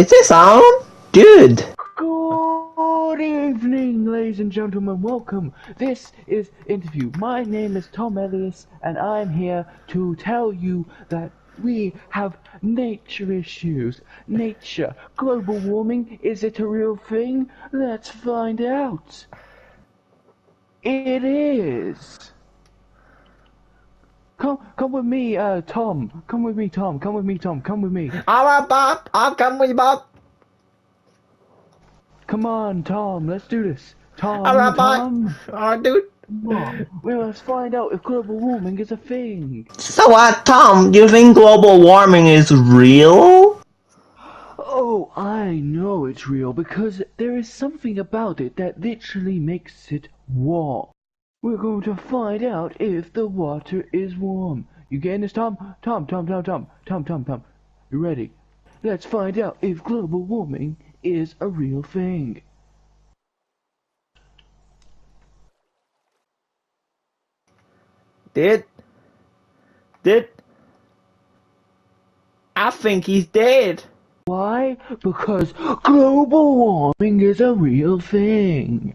Is this on? Good. Good evening, ladies and gentlemen. Welcome. This is interview. My name is Tom Ellis, and I'm here to tell you that we have nature issues. Nature, global warming. Is it a real thing? Let's find out. It is. Come, come with me, uh, Tom. Come with me, Tom. Come with me, Tom. Come with me. Alright, Bob. I'll come with you, Bob. Come on, Tom. Let's do this. Tom, Alright, Tom. bye. Alright, dude. Come on. We must find out if global warming is a thing. So, uh, Tom, do you think global warming is real? Oh, I know it's real because there is something about it that literally makes it warm. We're going to find out if the water is warm. You getting this, Tom? Tom, Tom, Tom, Tom, Tom, Tom, Tom. You ready? Let's find out if global warming is a real thing. Did? Did? I think he's dead. Why? Because global warming is a real thing.